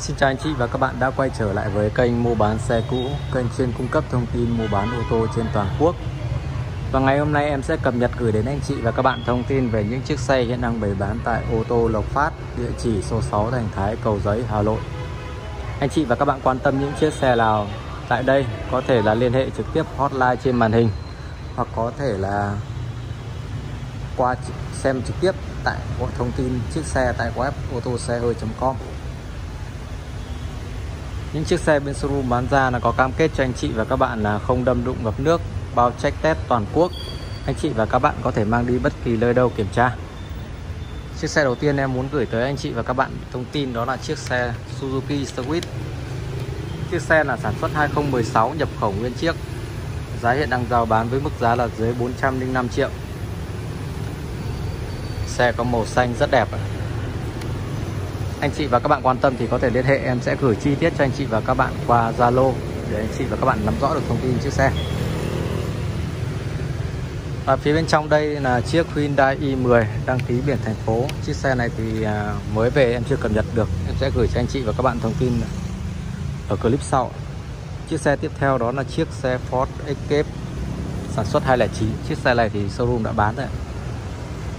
Xin chào anh chị và các bạn đã quay trở lại với kênh mua bán xe cũ, kênh chuyên cung cấp thông tin mua bán ô tô trên toàn quốc. Và ngày hôm nay em sẽ cập nhật gửi đến anh chị và các bạn thông tin về những chiếc xe hiện đang bày bán tại ô tô Lộc Phát, địa chỉ số 6 Thành Thái, Cầu Giấy, Hà Nội. Anh chị và các bạn quan tâm những chiếc xe nào tại đây có thể là liên hệ trực tiếp hotline trên màn hình hoặc có thể là qua xem trực tiếp tại thông tin chiếc xe tại web ô tô xe hơi.com những chiếc xe bên showroom bán ra là có cam kết cho anh chị và các bạn là không đâm đụng ngập nước, bao check test toàn quốc. Anh chị và các bạn có thể mang đi bất kỳ nơi đâu kiểm tra. Chiếc xe đầu tiên em muốn gửi tới anh chị và các bạn thông tin đó là chiếc xe Suzuki Swift. Chiếc xe là sản xuất 2016 nhập khẩu nguyên chiếc. Giá hiện đang giao bán với mức giá là dưới 405 triệu. Xe có màu xanh rất đẹp anh chị và các bạn quan tâm thì có thể liên hệ, em sẽ gửi chi tiết cho anh chị và các bạn qua Zalo để anh chị và các bạn nắm rõ được thông tin chiếc xe. Và phía bên trong đây là chiếc Hyundai i10 đăng ký biển thành phố. Chiếc xe này thì à, mới về em chưa cập nhật được. Em sẽ gửi cho anh chị và các bạn thông tin ở clip sau. Chiếc xe tiếp theo đó là chiếc xe Ford Escape, sản xuất 209 chiếc xe này thì showroom đã bán rồi.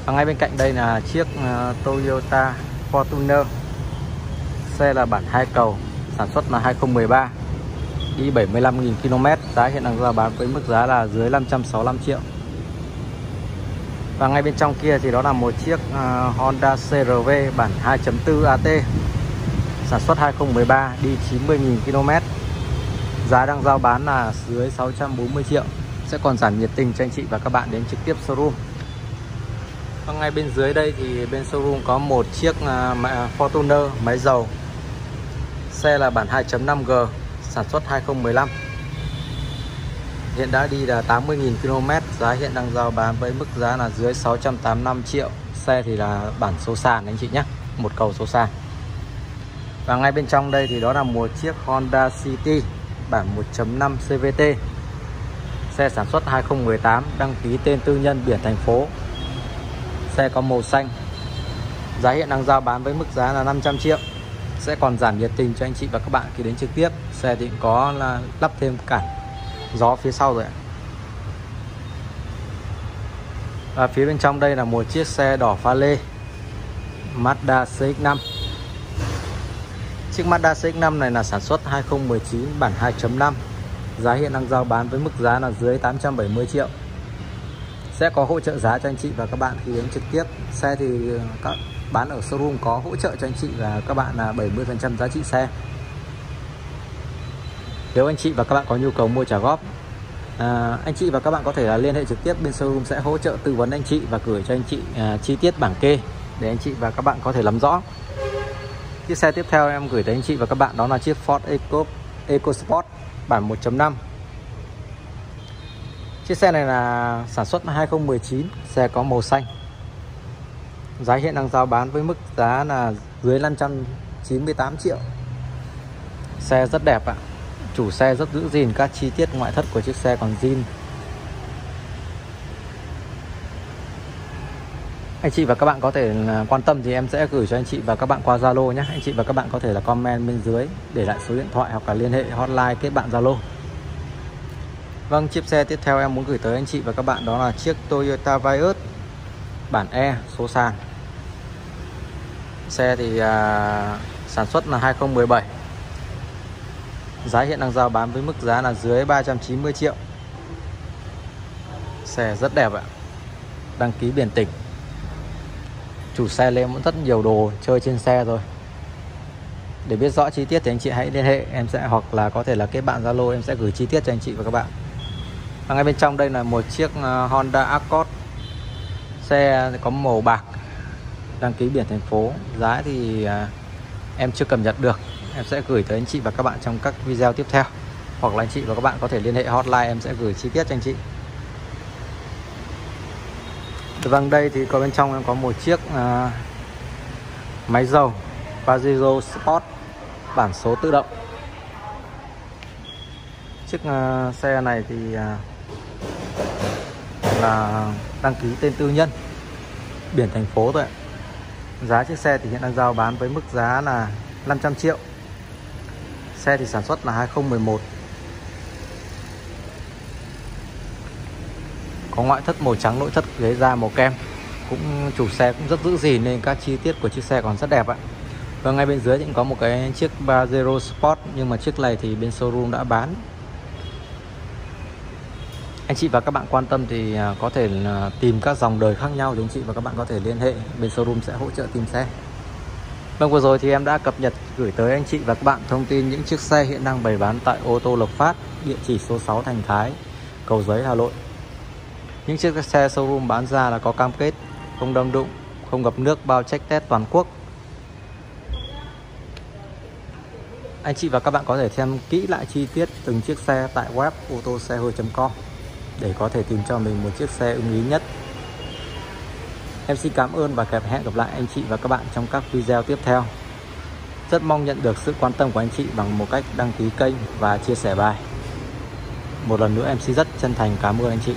Và ngay bên cạnh đây là chiếc à, Toyota Fortuner xe là bản hai cầu sản xuất là 2013 đi 75.000 km giá hiện đang ra bán với mức giá là dưới 565 triệu. Và ngay bên trong kia thì đó là một chiếc uh, Honda CRV bản 2.4 AT sản xuất 2013 đi 90.000 km giá đang giao bán là dưới 640 triệu. Sẽ còn giảm nhiệt tình cho anh chị và các bạn đến trực tiếp showroom. Và ngay bên dưới đây thì bên showroom có một chiếc uh, Fortuner máy dầu. Xe là bản 2.5G sản xuất 2015 Hiện đã đi là 80.000 km Giá hiện đang giao bán với mức giá là dưới 685 triệu. Xe thì là bản số sàn anh chị nhé, Một cầu số sàn. Và ngay bên trong đây thì đó là một chiếc Honda City, Bản 1.5 CVT Xe sản xuất 2018 Đăng ký tên tư nhân biển thành phố. Xe có màu xanh. Giá hiện đang giao bán với mức giá là 500 triệu sẽ còn giảm nhiệt tình cho anh chị và các bạn khi đến trực tiếp. Xe thì có là lắp thêm cản gió phía sau rồi ạ. Và phía bên trong đây là một chiếc xe đỏ pha lê Mazda CX-5 Chiếc Mazda CX-5 này là sản xuất 2019 bản 2.5 Giá hiện đang giao bán với mức giá là dưới 870 triệu. Sẽ có hỗ trợ giá cho anh chị và các bạn khi đến trực tiếp. Xe thì ờ, các bán ở showroom có hỗ trợ cho anh chị và các bạn là 70% giá trị xe. Nếu anh chị và các bạn có nhu cầu mua trả góp à, anh chị và các bạn có thể là liên hệ trực tiếp bên showroom sẽ hỗ trợ tư vấn anh chị và gửi cho anh chị à, chi tiết bảng kê để anh chị và các bạn có thể làm rõ. Chiếc xe tiếp theo em gửi tới anh chị và các bạn đó là chiếc Ford Eco EcoSport bản 1.5 chiếc xe này là sản xuất năm 2019 xe có màu xanh. Giá hiện đang giao bán với mức giá là dưới 598 triệu. Xe rất đẹp ạ. Chủ xe rất giữ gìn các chi tiết ngoại thất của chiếc xe còn zin. Anh chị và các bạn có thể à, quan tâm thì em sẽ gửi cho anh chị và các bạn qua Zalo nhé. Anh chị và các bạn có thể là comment bên dưới để lại số điện thoại hoặc là liên hệ hotline kết bạn Zalo. Vâng, chiếc xe tiếp theo em muốn gửi tới anh chị và các bạn đó là chiếc Toyota Vios bản E số sàn. Xe thì à, sản xuất là 2017 Giá hiện đang giao bán với mức giá là dưới 390 triệu. Xe rất đẹp ạ. Đăng ký biển tỉnh. Chủ xe lên cũng rất nhiều đồ chơi trên xe rồi Để biết rõ chi tiết thì anh chị hãy liên hệ Em sẽ hoặc là có thể là kết bạn Zalo Em sẽ gửi chi tiết cho anh chị và các bạn. Và ngay bên trong đây là một chiếc à, Honda Accord. Xe có màu bạc đăng ký biển thành phố. Giá thì à, em chưa cập nhật được. Em sẽ gửi tới anh chị và các bạn trong các video tiếp theo. Hoặc là anh chị và các bạn có thể liên hệ hotline em sẽ gửi chi tiết cho anh chị. Vâng đây thì có bên trong em có một chiếc uh, máy dầu Pajero Sport bản số tự động. Chiếc uh, xe này thì uh, là đăng ký tên tư nhân. Biển thành phố thôi ạ. Giá chiếc xe thì hiện đang giao bán với mức giá là 500 triệu. Xe thì sản xuất là 2011 Có ngoại thất màu trắng, nội thất ghế da màu kem. Cũng Chủ xe cũng rất giữ gìn nên các chi tiết của chiếc xe còn rất đẹp ạ. Và ngay bên dưới thì cũng có một cái chiếc Pajero Sport Nhưng mà chiếc này thì bên showroom đã bán anh chị và các bạn quan tâm thì à, có thể tìm các dòng đời khác nhau thì anh chị? Và các bạn có thể liên hệ, bên showroom sẽ hỗ trợ tìm xe. Vâng vừa rồi thì em đã cập nhật gửi tới anh chị và các bạn thông tin những chiếc xe hiện đang bày bán tại ô tô Lộc Phát, địa chỉ số 6 Thành Thái, Cầu Giấy, Hà Nội. Những chiếc xe showroom bán ra là có cam kết không đâm đụng, không ngập nước, bao check test toàn quốc. Anh chị và các bạn có thể xem kỹ lại chi tiết từng chiếc xe tại web ô tô xe hơi.com để có thể tìm cho mình một chiếc xe ưng ý nhất. Em xin cảm ơn và hẹn gặp lại anh chị và các bạn trong các video tiếp theo. Rất mong nhận được sự quan tâm của anh chị bằng một cách đăng ký kênh và chia sẻ bài. Một lần nữa em xin rất chân thành cảm ơn anh chị.